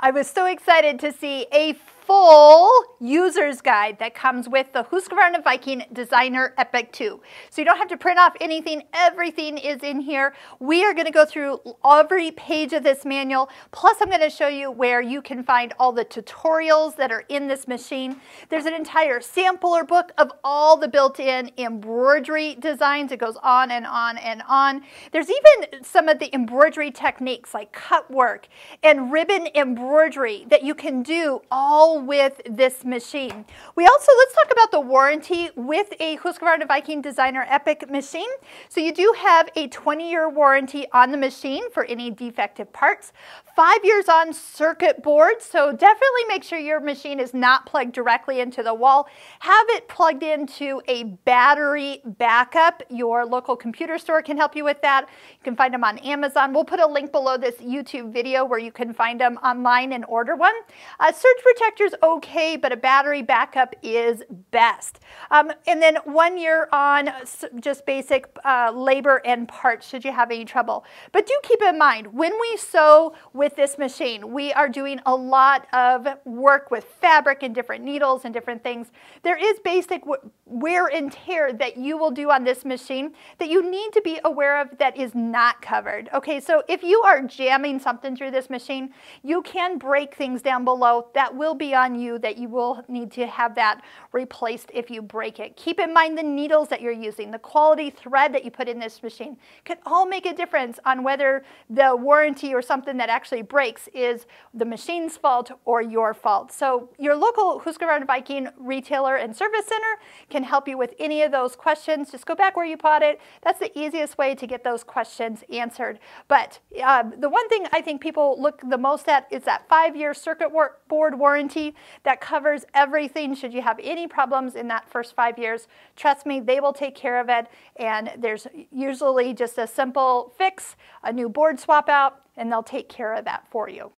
I was so excited to see a full user's guide that comes with the Husqvarna Viking Designer Epic 2. So you don't have to print off anything, everything is in here. We are gonna go through every page of this manual, plus I'm gonna show you where you can find all the tutorials that are in this machine. There's an entire sampler book of all the built-in embroidery designs. It goes on and on and on. There's even some of the embroidery techniques like cut work and ribbon embroidery that you can do all with this machine. We also, let's talk about the warranty with a Husqvarna Viking Designer Epic machine. So you do have a 20-year warranty on the machine for any defective parts, five years on circuit boards, so definitely make sure your machine is not plugged directly into the wall. Have it plugged into a battery backup. Your local computer store can help you with that. You can find them on Amazon. We'll put a link below this YouTube video where you can find them online and order one. Uh, surge protector okay, but a battery backup is best. Um, and then one year on just basic uh, labor and parts should you have any trouble. But do keep in mind, when we sew with this machine, we are doing a lot of work with fabric and different needles and different things. There is basic wear and tear that you will do on this machine that you need to be aware of that is not covered. Okay, so if you are jamming something through this machine, you can break things down below. That will be on you that you will need to have that replaced if you break it. Keep in mind the needles that you're using, the quality thread that you put in this machine can all make a difference on whether the warranty or something that actually breaks is the machine's fault or your fault. So your local Husqvarna Viking retailer and service center can help you with any of those questions. Just go back where you bought it. That's the easiest way to get those questions answered. But uh, the one thing I think people look the most at is that five-year circuit board warranty that covers everything should you have any problems in that first five years. Trust me, they will take care of it. And there's usually just a simple fix, a new board swap out, and they'll take care of that for you.